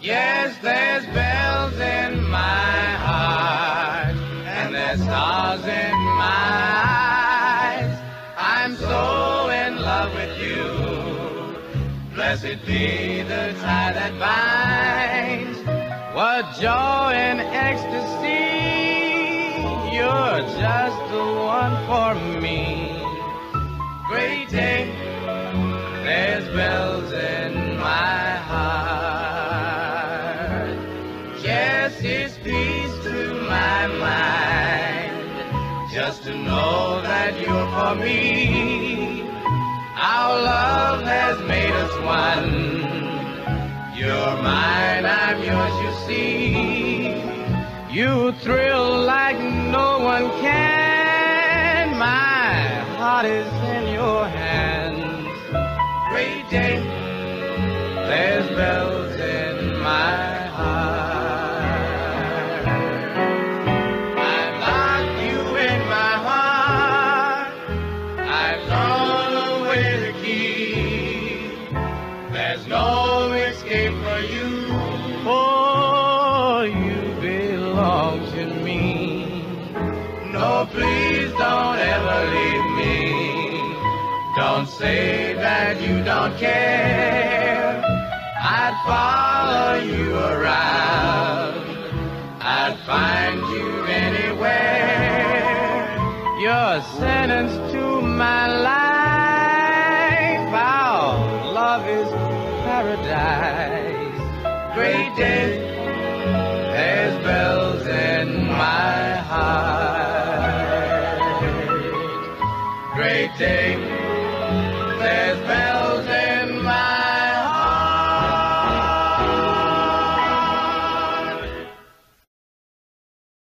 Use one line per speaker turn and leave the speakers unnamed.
Yes, there's bells in my heart, and there's stars in my eyes. I'm so in love with you. Blessed be the tie that binds. What joy and ecstasy. You're just the one for me. Yes, it's peace to my mind. Just to know that you're for me. Our love has made us one. You're mine, I'm yours, you see. You thrill like no one can. My heart is in your hands. There's no escape for you. For you belong to me. No, please don't ever leave me. Don't say that you don't care. I'd follow you around. I'd find you anywhere. You're sentenced to my life. Great day, there's bells in my heart. Great day, there's bells.